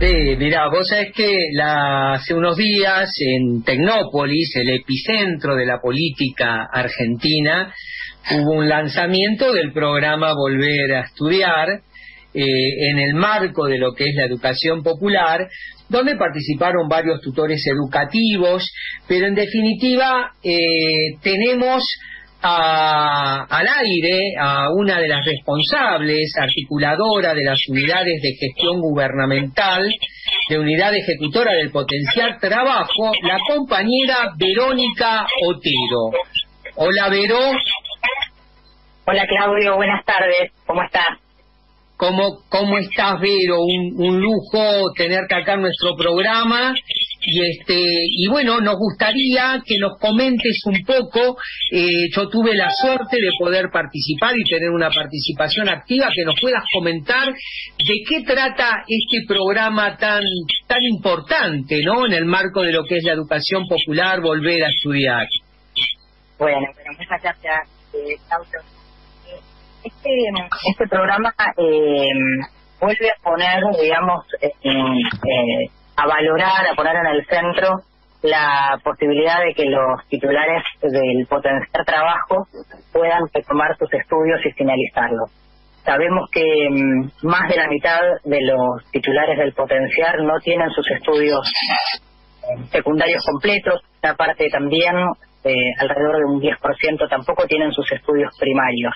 Sí, mirá, vos sabés que hace unos días en Tecnópolis, el epicentro de la política argentina, hubo un lanzamiento del programa Volver a Estudiar, eh, en el marco de lo que es la educación popular, donde participaron varios tutores educativos, pero en definitiva eh, tenemos al aire a una de las responsables, articuladora de las unidades de gestión gubernamental, de unidad ejecutora del potencial trabajo, la compañera Verónica Otero. Hola, Vero. Hola, Claudio. Buenas tardes. ¿Cómo estás? ¿Cómo, cómo estás, Vero? Un, un lujo tenerte acá en nuestro programa y este y bueno nos gustaría que nos comentes un poco eh, yo tuve la suerte de poder participar y tener una participación activa que nos puedas comentar de qué trata este programa tan tan importante no en el marco de lo que es la educación popular volver a estudiar. Bueno pero muchas gracias eh, este este programa eh, vuelve a poner digamos a valorar, a poner en el centro la posibilidad de que los titulares del potenciar trabajo puedan tomar sus estudios y finalizarlos. Sabemos que mm, más de la mitad de los titulares del potenciar no tienen sus estudios secundarios completos, aparte también eh, alrededor de un 10% tampoco tienen sus estudios primarios.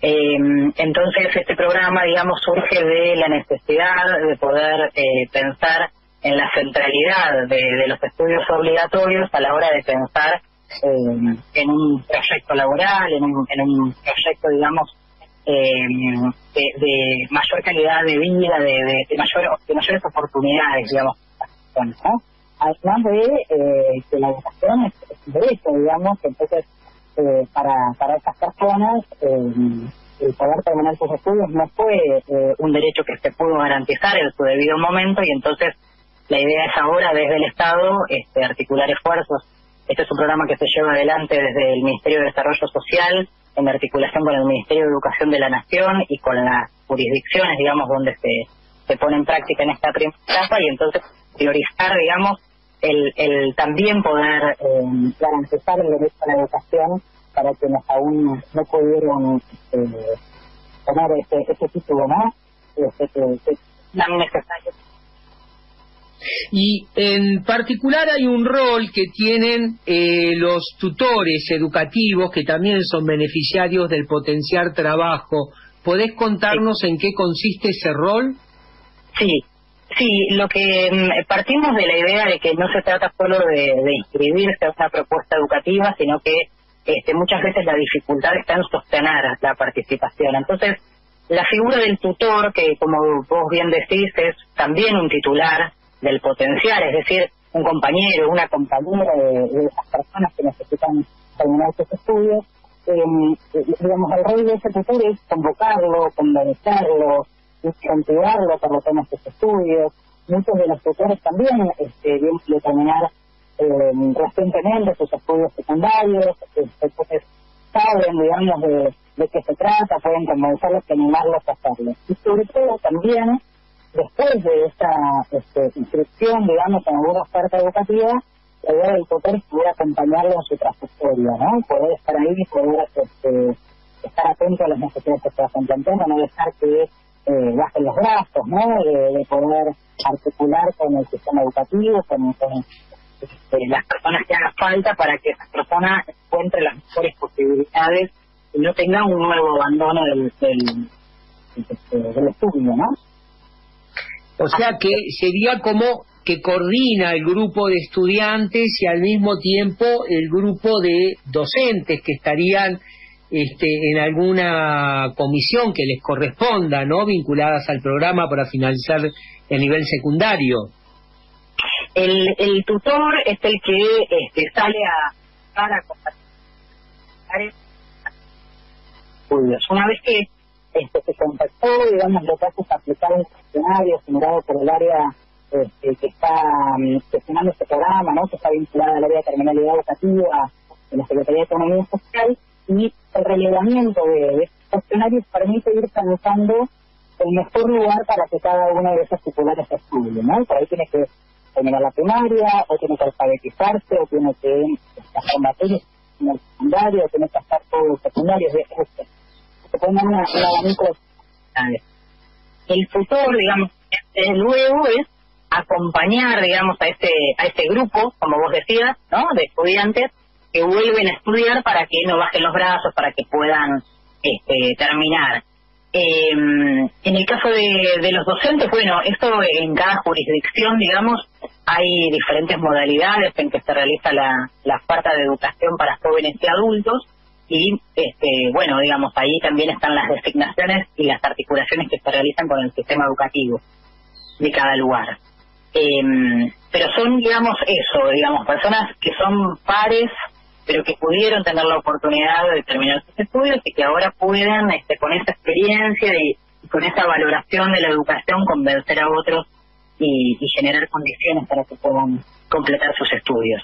Eh, entonces este programa, digamos, surge de la necesidad de poder eh, pensar en la centralidad de, los estudios obligatorios a la hora de pensar eh, en un proyecto laboral, en un, en un proyecto, digamos, eh, de, mayor calidad de vida, de, de, mayor, de mayores oportunidades, digamos, ¿no? Además de eh, que la educación es, un derecho, digamos, entonces para, para estas personas el poder terminar sus estudios no fue un derecho que se pudo garantizar en su debido momento y entonces la idea es ahora desde el Estado este, articular esfuerzos. Este es un programa que se lleva adelante desde el Ministerio de Desarrollo Social en articulación con el Ministerio de Educación de la Nación y con las jurisdicciones, digamos, donde se, se pone en práctica en esta primera etapa y entonces priorizar, digamos, el, el también poder eh, garantizar el derecho a la educación para quienes aún no pudieron eh, ese, ese título, ¿no? Este, que, que es necesario y en particular hay un rol que tienen eh, los tutores educativos que también son beneficiarios del potenciar trabajo. ¿Podés contarnos en qué consiste ese rol? Sí, sí, lo que mm, partimos de la idea de que no se trata solo de, inscribirse a una propuesta educativa, sino que este, muchas veces la dificultad está en sostener la participación. Entonces, la figura del tutor, que como vos bien decís, es también un titular del potencial, es decir, un compañero, una compañera de, esas personas que necesitan terminar sus estudios, eh, digamos, el rol de ese tutor es convocarlo, convencerlo, incentivarlo para que tome sus estudios. Muchos de los tutores también este, vienen a terminar em, recientemente sus estudios secundarios, este, entonces saben, digamos, de, de qué se trata, pueden convencerlos y animarlos a hacerlo. Y sobre todo también después de esta este, inscripción, digamos, en alguna oferta educativa, la idea del tutor es poder acompañarlo en su trayectoria, ¿no? Poder estar ahí, poder este, estar atento a las necesidades que se hacen planteando, no dejar que eh, bajen los brazos, ¿no? De, poder articular con el sistema educativo, con, este, las personas que hagan falta para que esas personas encuentren las mejores posibilidades y no tengan un nuevo abandono del, del, del estudio, ¿no? O sea que sería como que coordina el grupo de estudiantes y al mismo tiempo el grupo de docentes que estarían este, en alguna comisión que les corresponda, ¿no? Vinculadas al programa para finalizar el nivel secundario. El, el tutor es el que este, sale a para Una vez que este, se contactó, digamos, lo que hace es aplicar un cuestionario generado por el área este, que está mm, gestionando este programa, ¿no? que está vinculada al área de terminalidad educativa de la Secretaría de Economía Social, y el relevamiento de, estos funcionarios permite ir pensando el mejor lugar para que cada uno de esos titulares estudie, ¿no? Por ahí tiene que terminar la primaria, o tiene que alfabetizarse, o tiene que hacer materias en el secundario, o tiene que hacer todo el secundario, el futuro, digamos, luego es acompañar, digamos, a este, a este grupo, como vos decías, ¿no? De estudiantes que vuelven a estudiar para que no bajen los brazos, para que puedan este, terminar. Eh, en el caso de, de, los docentes, bueno, esto en cada jurisdicción, digamos, hay diferentes modalidades en que se realiza la, la de educación para jóvenes y adultos y, este, bueno, digamos, ahí también están las designaciones y las articulaciones que se realizan con el sistema educativo de cada lugar. Eh, pero son, digamos, eso, digamos, personas que son pares pero que pudieron tener la oportunidad de terminar sus estudios y que ahora pueden, este, con esa experiencia y, con esa valoración de la educación, convencer a otros y, generar condiciones para que puedan completar sus estudios.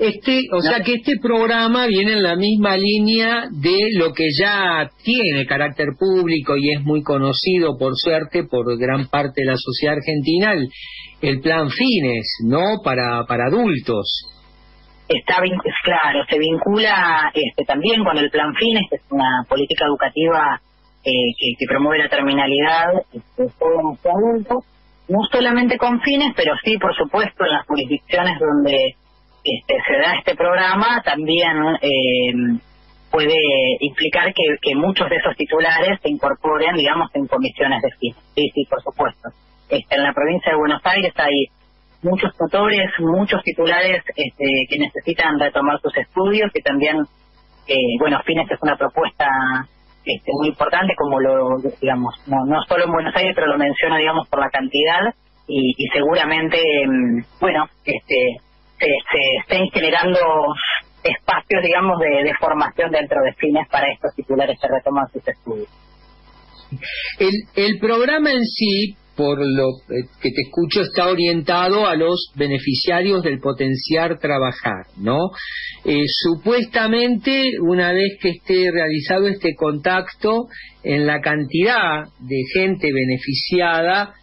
Este, o sea que este programa viene en la misma línea de lo que ya tiene carácter público y es muy conocido, por suerte, por gran parte de la sociedad argentina, el, el plan Fines, ¿no? Para, para adultos está claro, se vincula este, también con el Plan Fines, que es una política educativa eh, que, promueve la terminalidad este, de adultos, no solamente con fines, pero sí, por supuesto, en las jurisdicciones donde este, se da este programa, también eh, puede implicar que, muchos de esos titulares se incorporen, digamos, en comisiones de fines. Sí, sí, por supuesto. Este, en la provincia de Buenos Aires hay muchos tutores, muchos titulares este, que necesitan retomar sus estudios y también, eh, bueno, Fines es una propuesta este, muy importante, como lo, digamos, no, no solo en Buenos Aires, pero lo menciono, digamos, por la cantidad y, seguramente, mm, bueno, este, se estén generando espacios, digamos, de, de formación dentro de Fines para estos titulares que retoman sus estudios. El, el programa en sí por lo eh, que te escucho, está orientado a los beneficiarios del potenciar trabajar, ¿no? Eh, supuestamente, una vez que esté realizado este contacto, en la cantidad de gente beneficiada,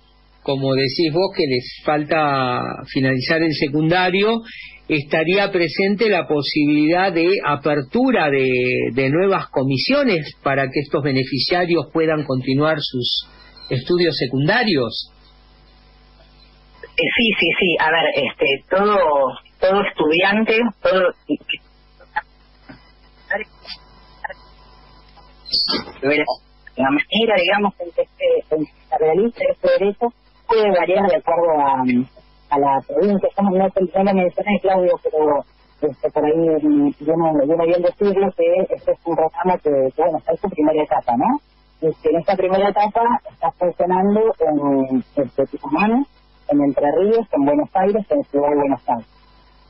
como decís vos, que les falta finalizar el secundario, estaría presente la posibilidad de apertura de, de nuevas comisiones para que estos beneficiarios puedan continuar sus estudios secundarios. Eh, sí, sí, sí. A ver, este, todo, todo estudiante, todo la manera, digamos, en que se, realiza este derecho puede variar de acuerdo a, a la provincia. Como no, no lo mencioné, Claudio, pero este, por ahí yo no, yo no bien decirlo que este es un programa que, bueno, está en su primera etapa, ¿no? Este, en esta primera etapa está funcionando en, este, Tucumán, en Entre Ríos, en Buenos Aires, en Ciudad de Buenos Aires.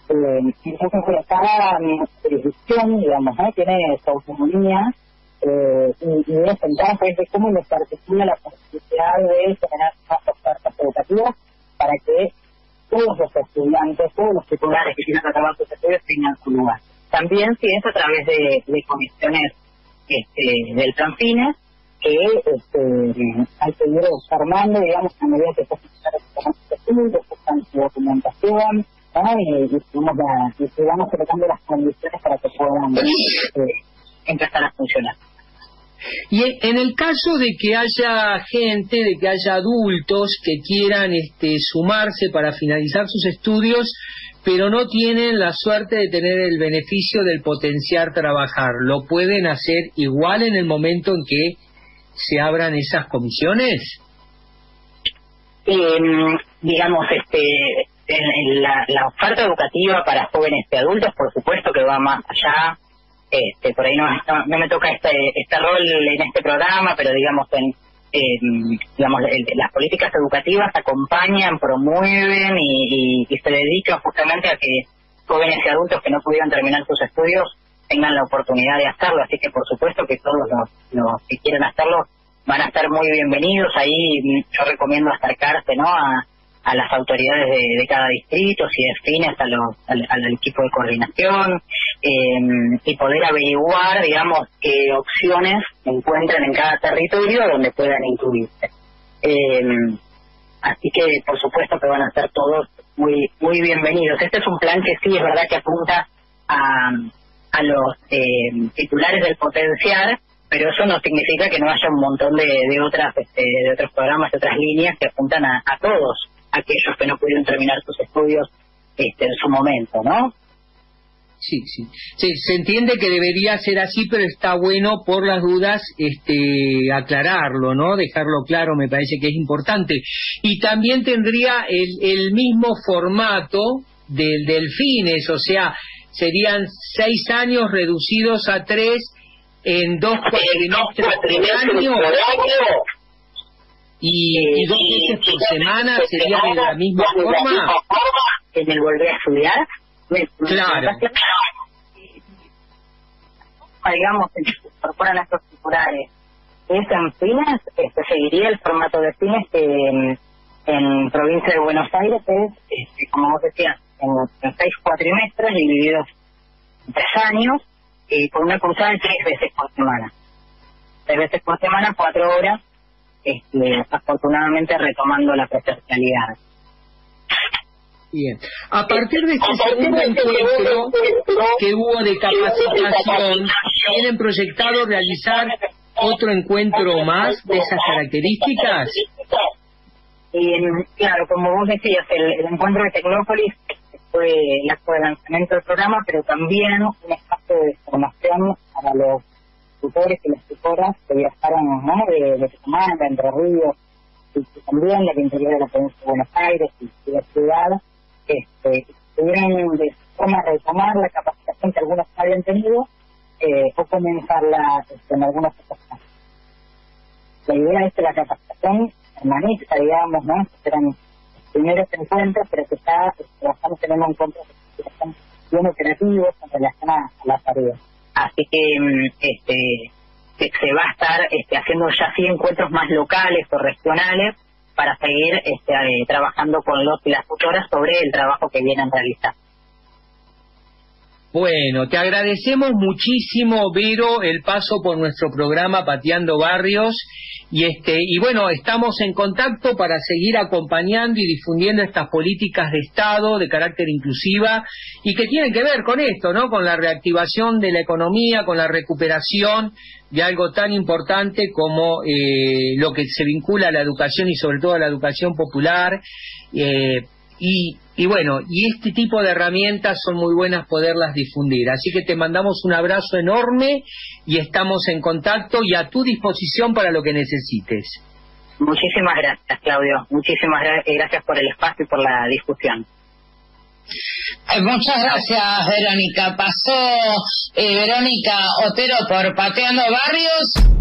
Eh, entonces, cada jurisdicción, digamos, tiene su autonomía eh, y, y es entonces de cómo les articula la posibilidad de generar más ofertas educativas para que todos los estudiantes, todos los titulares que quieran acabar sus estudios tengan su lugar. También si es a través de, de comisiones este, del plan Fines, que este, hay que ir formando, digamos, a medida que se estudios, están su documentación, y, y, vamos tratando las condiciones para que puedan eh, empezar a funcionar. Y en el caso de que haya gente, de que haya adultos que quieran este, sumarse para finalizar sus estudios, pero no tienen la suerte de tener el beneficio del potenciar trabajar, ¿lo pueden hacer igual en el momento en que se abran esas comisiones? Eh, digamos, este, en, la, oferta educativa para jóvenes y adultos, por supuesto que va más allá. Este, por ahí no, no, me toca este, este rol en este programa, pero digamos, en, digamos, las políticas educativas acompañan, promueven y, y, se dedican justamente a que jóvenes y adultos que no pudieron terminar sus estudios tengan la oportunidad de hacerlo. Así que por supuesto que todos los, que quieran hacerlo van a estar muy bienvenidos. Ahí yo recomiendo acercarse ¿no? a, a las autoridades de, cada distrito, si define hasta los, al, equipo de coordinación, eh, y poder averiguar, digamos, qué opciones encuentran en cada territorio donde puedan incluirse. Eh, así que, por supuesto, que van a ser todos muy muy bienvenidos. Este es un plan que sí es verdad que apunta a, a los eh, titulares del potencial, pero eso no significa que no haya un montón de, de otras este, de otros programas, de otras líneas que apuntan a, a todos aquellos que no pudieron terminar sus estudios este, en su momento, ¿no? Sí, sí, sí. Se entiende que debería ser así, pero está bueno por las dudas este, aclararlo, ¿no? Dejarlo claro me parece que es importante. Y también tendría el, el mismo formato del Delfines, o sea, serían seis años reducidos a tres en dos cuatrimestres por año y, dos veces por semana sería de la misma forma. En el volver a estudiar. Claro. Digamos, se incorporan estos titulares. Es en fines, este, seguiría el formato de fines que en, provincia de Buenos Aires es, este, como vos decías, en, seis cuatrimestres divididos en tres años y con una cursada de tres veces por semana. Tres veces por semana, cuatro horas este, afortunadamente retomando la presencialidad. Bien. A partir de este segundo encuentro que hubo de capacitación, ¿tienen proyectado realizar otro encuentro más de esas características? claro, como vos decías, el, encuentro de Tecnópolis fue el acto de lanzamiento del programa, pero también un espacio de formación para los tutores y las tutoras que viajaron ¿no? de, de Tucumán, de Entre Ríos, y, también del interior de la provincia de Buenos Aires y, de ciudad, este, tuvieron de forma retomar la capacitación que algunos habían tenido eh, o comenzarla este, en algunos otros La idea es que la capacitación permanezca, digamos, ¿no? Eran primeros encuentros, pero que ya este, estamos teniendo un encuentros bien operativos en relación a, a la tarea. Así que mm, este, se va a estar este, haciendo ya sí encuentros más locales o regionales para seguir este, eh, trabajando con los y las tutoras sobre el trabajo que vienen realizando. Bueno, te agradecemos muchísimo, Vero, el paso por nuestro programa Pateando Barrios y este y bueno, estamos en contacto para seguir acompañando y difundiendo estas políticas de Estado de carácter inclusiva y que tienen que ver con esto, ¿no? Con la reactivación de la economía, con la recuperación de algo tan importante como eh, lo que se vincula a la educación y sobre todo a la educación popular. Eh, y, y bueno, y este tipo de herramientas son muy buenas poderlas difundir. Así que te mandamos un abrazo enorme y estamos en contacto y a tu disposición para lo que necesites. Muchísimas gracias, Claudio. Muchísimas gracias por el espacio y por la discusión. Eh, muchas gracias, Verónica. Pasó eh, Verónica Otero por Pateando Barrios.